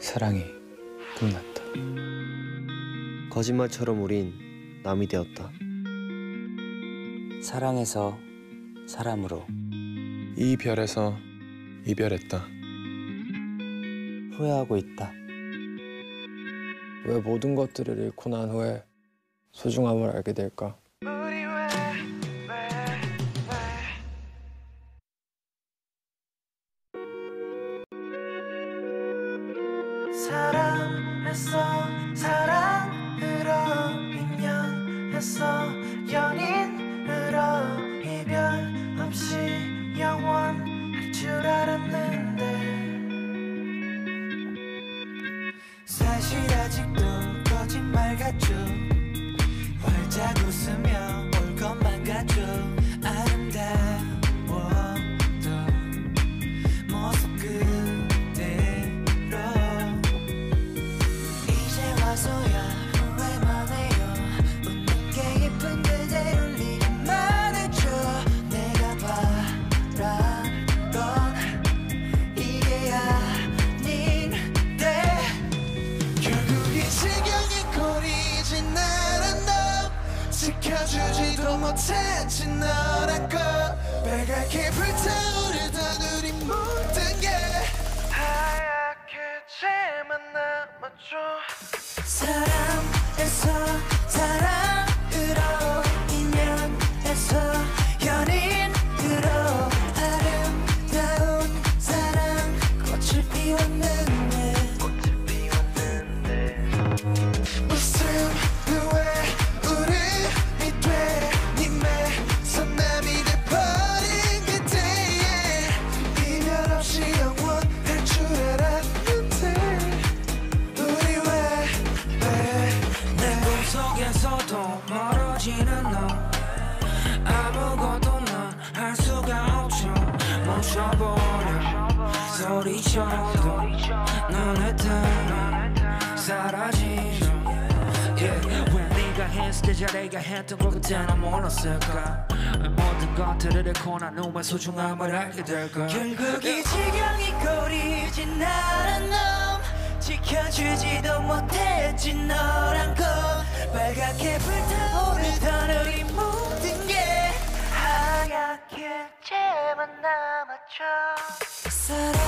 사랑이 끝났다. 거짓말처럼 우린 남이 되었다. 사랑해서 사람으로 이 별에서 이별했다. 후회하고 있다. 왜 모든 것들을 잃고 난 후에 소중함을 알게 될까? 사랑했어 사랑으로 인연했어 지켜주지도 못했지 너란 거 빨갛게 불타오르던 우리 모든 게. 하얗게 제만 남았죠 사랑해서 사랑으로 인연해서 연인으로. 아름다운 사랑 꽃을 피웠는 멈춰버려. 소리쳐도 눈에 뜨면 사라지죠. Yeah. 왜 네가 했을 때 자네가 했던 걸 그때는 몰랐을까? 왜 모든 것들을 잃고 난 후에 소중함을 알게 될까 결국 이 지경이 꼬리진 않은 놈. 지켜주지도 못했지 너란 건 빨갛게 불타오르던 우리 모 남